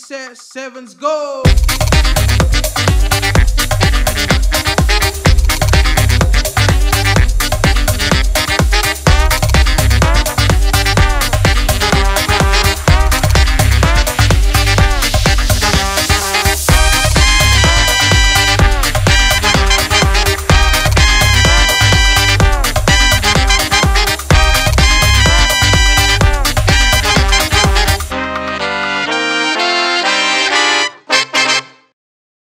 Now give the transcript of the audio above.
Set, sevens, go!